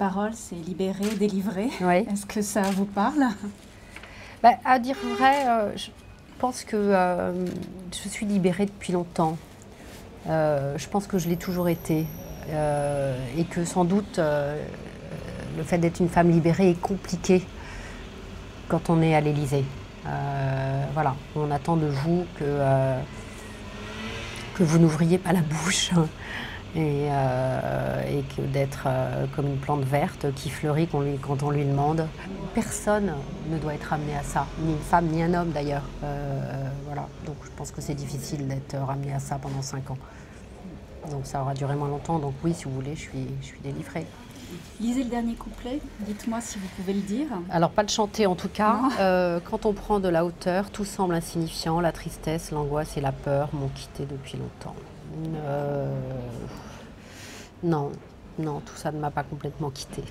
paroles, c'est libérer, délivrer. Oui. Est-ce que ça vous parle? Bah, à dire vrai, euh, je pense que euh, je suis libérée depuis longtemps. Euh, je pense que je l'ai toujours été. Et que sans doute, le fait d'être une femme libérée est compliqué quand on est à l'Élysée. Voilà, on attend de vous que, que vous n'ouvriez pas la bouche et, euh, et que d'être euh, comme une plante verte qui fleurit lui- quand on lui demande. Personne ne doit être amené à ça, ni une femme ni un homme d'ailleurs. Euh, voilà, donc je pense que c'est difficile d'être ramené à ça pendant cinq ans. Donc ça aura duré moins longtemps, donc oui, si vous voulez, je suis, je suis délivrée. Lisez le dernier couplet, dites-moi si vous pouvez le dire. Alors pas de chanter en tout cas. Euh, quand on prend de la hauteur, tout semble insignifiant. La tristesse, l'angoisse et la peur m'ont quitté depuis longtemps. Euh, Non, non, tout ça ne m'a pas complètement quitté.